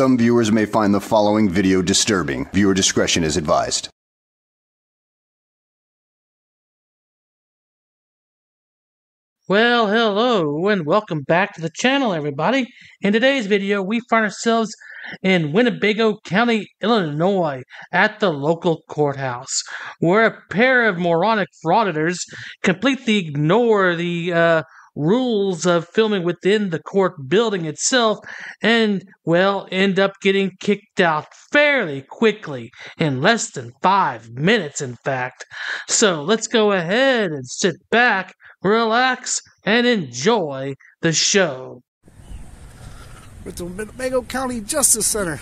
some viewers may find the following video disturbing. Viewer discretion is advised. Well, hello and welcome back to the channel, everybody. In today's video, we find ourselves in Winnebago County, Illinois, at the local courthouse, where a pair of moronic frauditors completely ignore the uh, rules of filming within the court building itself and, well, end up getting kicked out fairly quickly, in less than five minutes, in fact. So let's go ahead and sit back relax, and enjoy the show. With the Winnebago County Justice Center.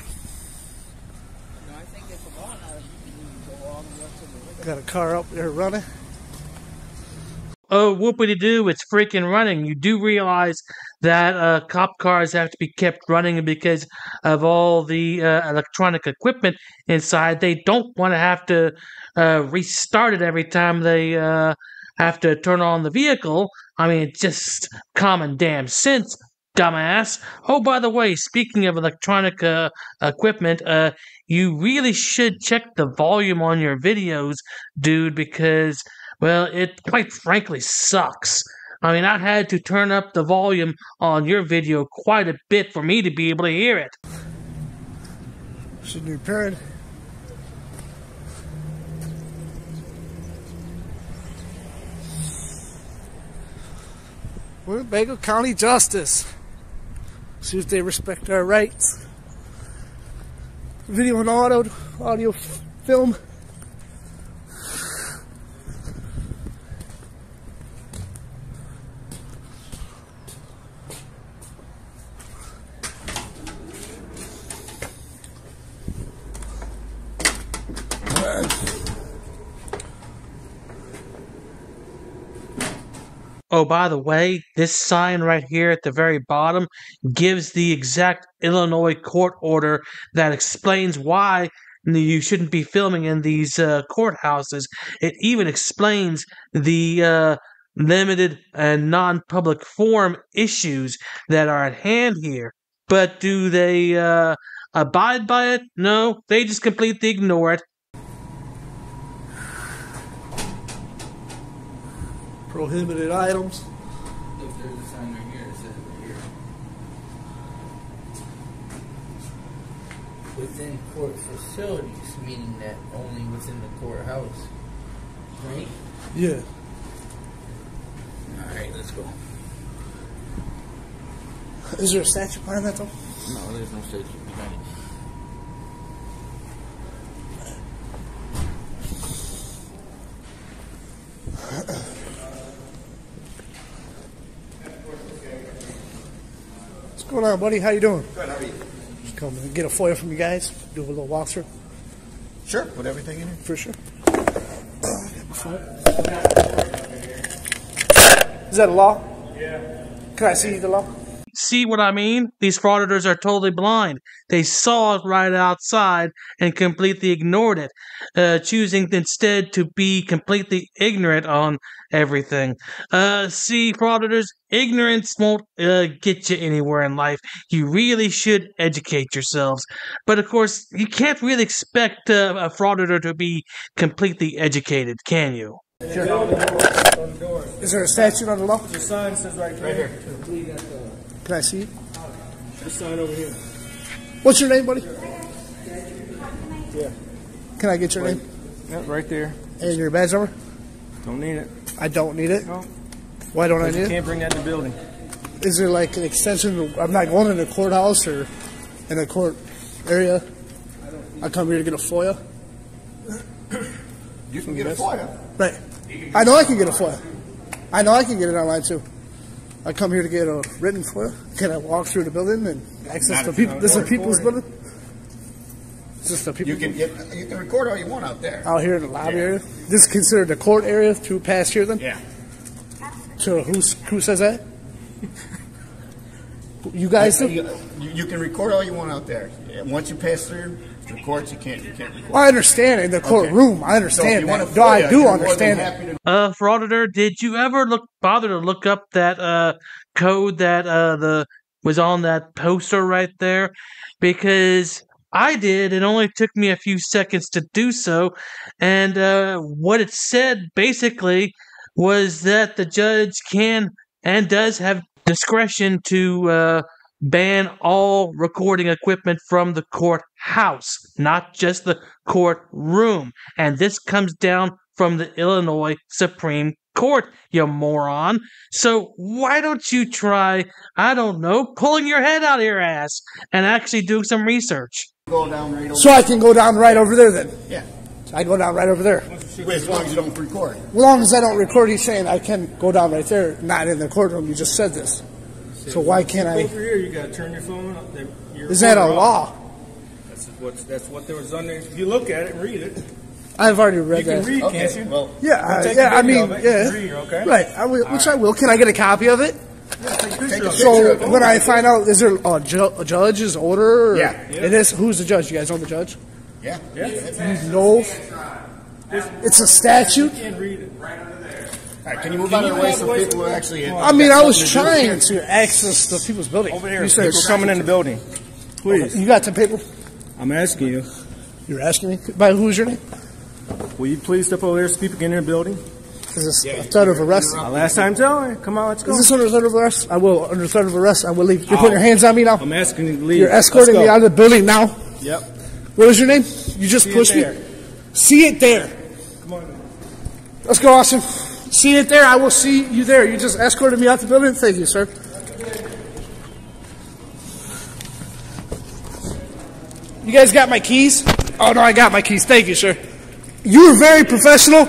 Got a car up there running. Oh, whoopity doo, it's freaking running. You do realize that uh, cop cars have to be kept running because of all the uh, electronic equipment inside. They don't want to have to uh, restart it every time they uh, have to turn on the vehicle. I mean, it's just common damn sense, dumbass. Oh, by the way, speaking of electronic uh, equipment, uh, you really should check the volume on your videos, dude, because, well, it quite frankly sucks. I mean, I had to turn up the volume on your video quite a bit for me to be able to hear it. Should repair it. Winnebago County Justice. See if they respect our rights. Video and audio, audio film. Oh, by the way, this sign right here at the very bottom gives the exact Illinois court order that explains why you shouldn't be filming in these uh, courthouses. It even explains the uh, limited and non public forum issues that are at hand here. But do they uh, abide by it? No, they just completely ignore it. Prohibited items. Look, there's a sign right here that says right here. Within court facilities, meaning that only within the courthouse. Right? Yeah. Alright, let's go. Is there a statue behind that though? No, there's no statue behind it. What's going on, buddy? How you doing? Good, how are you? Just come and get a FOIA from you guys. Do a little walkthrough. Sure, put everything in here. For sure. Is that a law? Yeah. Can I see the law? See what I mean? These frauditors are totally blind. They saw it right outside and completely ignored it, uh, choosing instead to be completely ignorant on everything. Uh, see, frauditors, ignorance won't uh, get you anywhere in life. You really should educate yourselves. But of course, you can't really expect uh, a frauditor to be completely educated, can you? Sure. Is there a statute on the law? The sign says right, Right here. Can I see it? The sign over here. What's your name, buddy? Yeah. Can I get your name Yeah, right there. and your badge number? Don't need it. I don't need it. No. Why don't I You need it? can't bring that in the building. Is there like an extension? I'm not going in the courthouse or in a court area. I come here to get a FOIA. You can get a FOIA. Right. I know I can get a FOIA. I know I can get it online too. I come here to get a written FOIA. Can I walk through the building and access the people? This is people's building. Is the people? You can get, you can record all you want out there. out here in the lobby Yeah. area. This is considered the court area to pass here then. Yeah. So who's who says that? You guys do. You, you- you can record all you want out there. Once you pass through the courts, you can't, you can't record. Well, I understand in the courtroom. I understand you want that. a Do I do you're more than understand happy that? to- Uh, frauditor, did you ever look bother to look up that uh code that uh the was on that poster right there because I did. It only took me a few seconds to do so. And uh, what it said basically was that the judge can and does have discretion to uh, ban all recording equipment from the courthouse, not just the courtroom. And this comes down from the Illinois Supreme Court, you moron. So why don't you try, I don't know, pulling your head out of your ass and actually doing some research? Go down right over. So I can go down right over there then. yeah. I go down right over there. As long as you don't record. As long as I don't record, he's saying I can go down right there, not in the courtroom. You just said this. So why can't I? Over here, you gotta turn your phone up. there. Your Is that a off. law? That's what, that's what there was on there. If you look at it and read it, I've already read that. you can that. read, Okay, can't you? well, Yeah, I'll I- yeah. a I mean, it yeah. read, okay? Right. I will, which I will. Can I get a copy of it? Take So of it. when I find out, is there a, ju- a judge's order? Or Yeah. It is. Who's the judge? You guys know the judge? Yeah. You know. It's a statute. You can read it. All right, can you move out of the way so people are actually. I mean, I was something to trying to access the people's building. Over here, You said people coming in the building. Please, You got some people? I'm asking you. You're asking me. By who's your name? Will you please step over there so people get in the building? Is this a threat of arrest? My uh, last time telling. Come on, let's go. Is this under threat of arrest? I will. Under threat of arrest, I will leave. You're oh. putting your hands on me now. I'm asking you to leave. You're escorting me out of the building now. Yep. What is your name? You just See pushed me. See it there. Come on. Let's go, Austin. See it there. I will see you there. You just escorted me out the building. Thank you, sir. You guys got my keys? Oh no, I got my keys. Thank you, sir. You were very professional.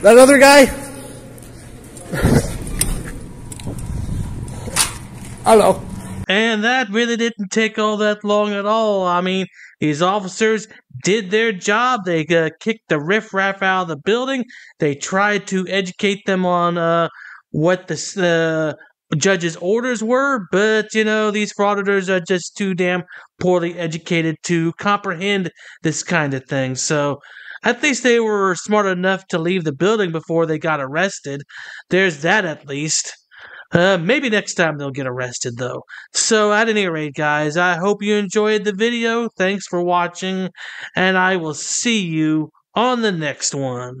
That other guy. Hello. And that really didn't take all that long at all. I mean, these officers did their job. They uh, kicked the riffraff out of the building. They tried to educate them on uh, what the uh, judge's orders were, but you know, these frauditors are just too damn poorly educated to comprehend this kind of thing. So, at least they were smart enough to leave the building before they got arrested. There's that at least. Uh, maybe next time they'll get arrested, though. So, at any rate, guys, I hope you enjoyed the video. Thanks for watching, and I will see you on the next one.